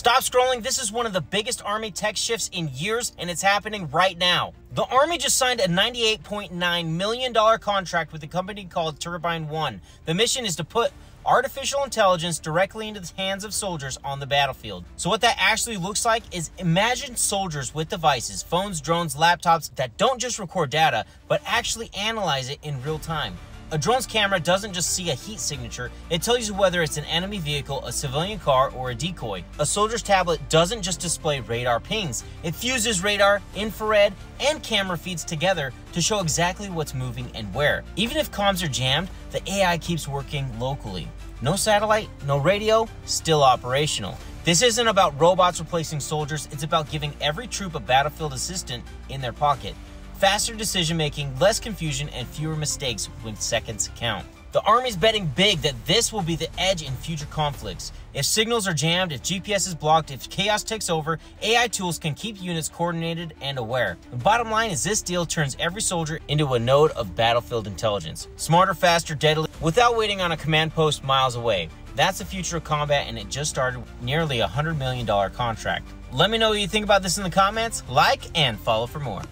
Stop scrolling. This is one of the biggest Army tech shifts in years, and it's happening right now. The Army just signed a $98.9 million contract with a company called TurbineOne. The mission is to put artificial intelligence directly into the hands of soldiers on the battlefield. So what that actually looks like is imagine soldiers with devices, phones, drones, laptops that don't just record data, but actually analyze it in real time. A drone's camera doesn't just see a heat signature, it tells you whether it's an enemy vehicle, a civilian car, or a decoy. A soldier's tablet doesn't just display radar pings, it fuses radar, infrared, and camera feeds together to show exactly what's moving and where. Even if comms are jammed, the AI keeps working locally. No satellite, no radio, still operational. This isn't about robots replacing soldiers, it's about giving every troop a battlefield assistant in their pocket faster decision making, less confusion, and fewer mistakes when seconds count. The Army's betting big that this will be the edge in future conflicts. If signals are jammed, if GPS is blocked, if chaos takes over, AI tools can keep units coordinated and aware. The bottom line is this deal turns every soldier into a node of battlefield intelligence. Smarter, faster, deadly, without waiting on a command post miles away. That's the future of combat, and it just started nearly a $100 million contract. Let me know what you think about this in the comments, like, and follow for more.